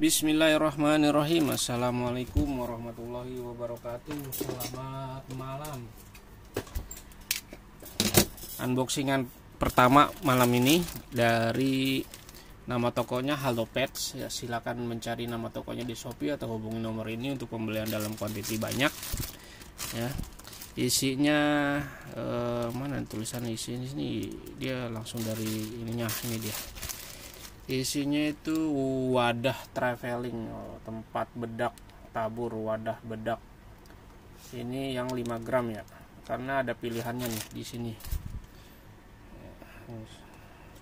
Bismillahirrahmanirrahim. Assalamualaikum warahmatullahi wabarakatuh. Selamat malam. Unboxingan pertama malam ini Dari nama tokonya Halo Pets. Ya, Silakan mencari nama tokonya di Shopee Atau hubungi nomor ini untuk pembelian dalam kuantiti banyak. Ya Isinya eh, Mana tulisan isinya ini Dia langsung dari ininya Ini dia isinya itu wadah traveling oh, tempat bedak tabur wadah bedak. Ini yang 5 gram ya karena ada pilihannya nih di sini.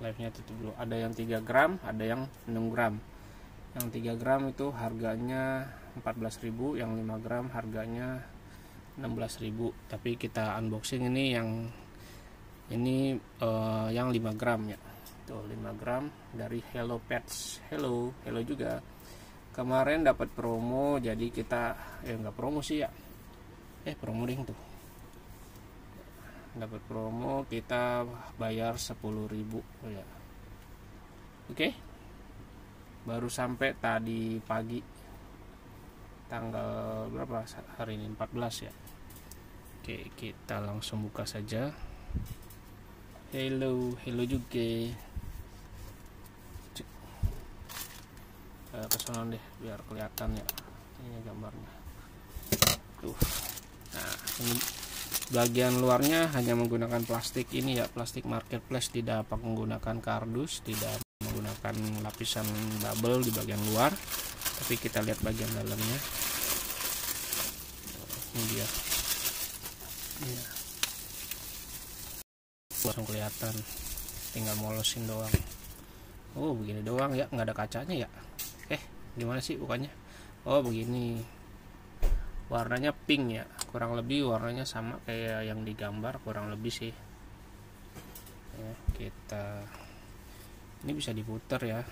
Live nya tutup dulu. Ada yang 3 gram ada yang 6 gram. Yang 3 gram itu harganya 14.000 yang 5 gram harganya 16.000 tapi kita unboxing ini yang ini uh, yang 5 gram ya tuh 5 gram dari Hello Pets. Hello Hello juga. Kemarin dapat promo jadi kita ya nggak promo sih ya. Eh promo ring tuh. Dapat promo kita bayar 10.000 oh ya. Oke. Baru sampai tadi pagi. Tanggal berapa? Hari ini 14 ya. Oke kita langsung buka saja hello hello juga. Eh, kesono deh biar kelihatan ya. Ini gambarnya. Tuh nah ini bagian luarnya hanya menggunakan plastik ini ya plastik marketplace. Tidak menggunakan kardus tidak menggunakan lapisan bubble di bagian luar. Tapi kita lihat bagian dalamnya. Ini dia. Ya. Langsung kelihatan. Tinggal molosin doang. Oh begini doang ya nggak ada kacanya ya? Gimana sih bukannya? Oh begini. Warnanya pink ya kurang lebih warnanya sama kayak yang digambar kurang lebih sih. Ya, kita ini bisa diputar ya.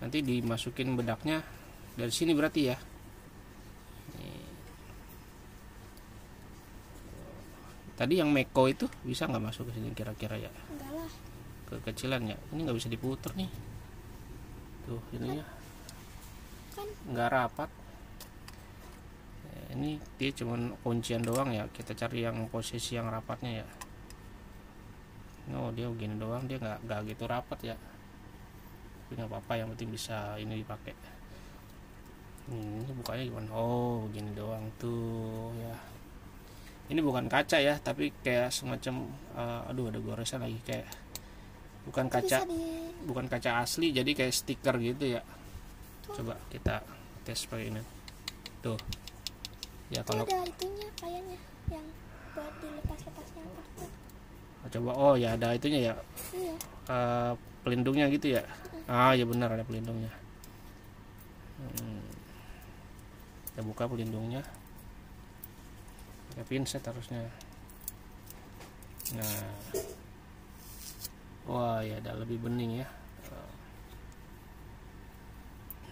Nanti dimasukin bedaknya dari sini berarti ya tadi yang Meko itu bisa nggak masuk ke sini kira-kira ya? Kekecilan ya? Ini nggak bisa diputar nih. Tuh ininya kan. Nggak rapat. Ini dia cuman kuncian doang ya. Kita cari yang posisi yang rapatnya ya. Oh dia begini doang. Dia nggak nggak gitu rapat ya. Tapi nggak apa-apa yang penting bisa ini dipakai. Ini bukanya gimana? Oh begini doang tuh ya ini bukan kaca ya tapi kayak semacam uh, aduh ada goresan lagi kayak bukan kaca bukan kaca asli jadi kayak stiker gitu ya. Coba kita tes pakai ini. Tuh. Ya kalau ada itunya kayaknya yang buat dilepas-lepasnya oh, coba. Oh ya ada itunya ya. Iya. uh, pelindungnya gitu ya? Ah ya benar ada pelindungnya. Hmm. kita buka pelindungnya pakai pinset harusnya. Nah. Wah ya ada lebih bening ya.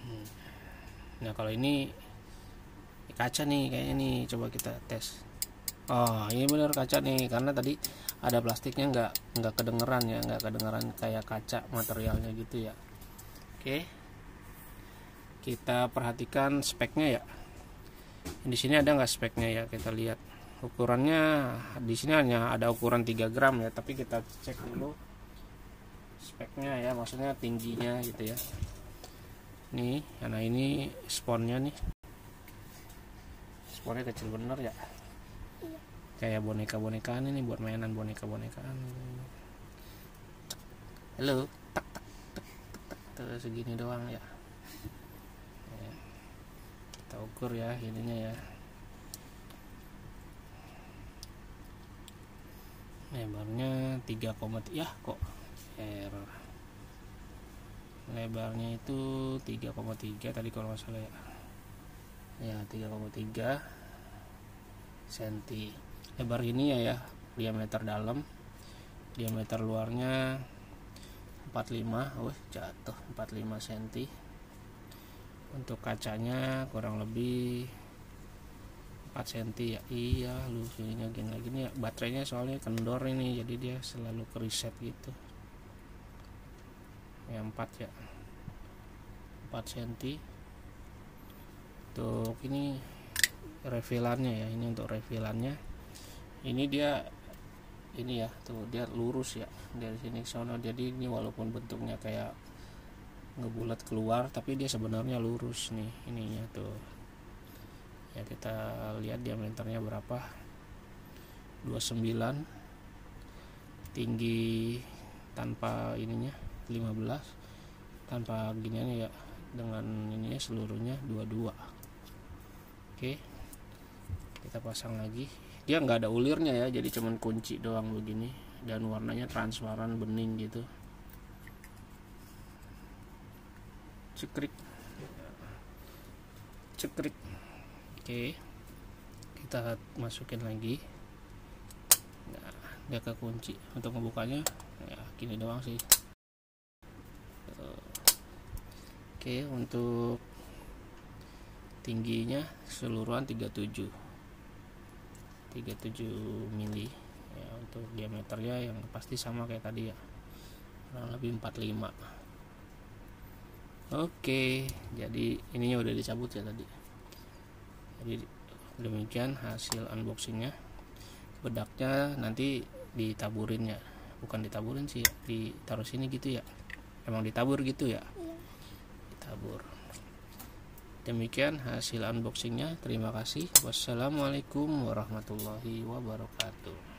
Hmm. nah kalau ini kaca nih kayaknya nih coba kita tes. Oh ini bener kaca nih karena tadi ada plastiknya nggak nggak kedengeran ya nggak kedengeran kayak kaca materialnya gitu ya. Oke. Kita perhatikan speknya ya di sini ada nggak speknya ya? Kita lihat. Ukurannya di sini hanya ada ukuran 3 gram ya tapi kita cek dulu speknya ya maksudnya tingginya gitu ya. Nih karena ini sponnya nih. Sponnya kecil bener ya? Iya. kayak boneka bonekaan ini buat mainan boneka bonekaan halo. Tak tak tak tak, tak segini doang ya. Kita ukur ya ininya ya. Lebarnya 3, ya kok error. Lebarnya itu 3,3 tadi kalau nggak salah ya. Ya 3,3 cm lebar ini ya ya diameter dalam. Diameter luarnya 45 oh jatuh 45 cm untuk kacanya kurang lebih 4 cm ya. Iya lu sininya gini lagi nih ya. Baterainya soalnya kendor ini jadi dia selalu ke reset gitu. Yang 4 ya. Cm untuk ini refilannya ya ini untuk refilannya ini dia ini ya tuh dia lurus ya. Dari sini ke sana jadi ini walaupun bentuknya kayak ngebulat keluar tapi dia sebenarnya lurus nih ininya tuh. Ya kita lihat diameternya berapa. 29 tinggi tanpa ininya 15 tanpa ginian ya dengan ininya seluruhnya 22 oke kita pasang lagi. Dia nggak ada ulirnya ya jadi cuman kunci doang begini. Dan warnanya transparan bening gitu cekrik. Cekrik. Oke. Kita masukin lagi. Nah dia kekunci untuk membukanya. Ya gini doang sih. Oke untuk tingginya seluruhan 37 37 mili. Ya untuk diameternya yang pasti sama kayak tadi ya. Kurang lebih 45 oke jadi ininya udah dicabut ya tadi. Jadi demikian hasil unboxingnya. Bedaknya nanti ditaburin ya. Bukan ditaburin sih ya, ditaruh sini gitu ya. Emang ditabur gitu ya? Iya. Ditabur. Demikian hasil unboxingnya. Terima kasih. Wassalamualaikum warahmatullahi wabarakatuh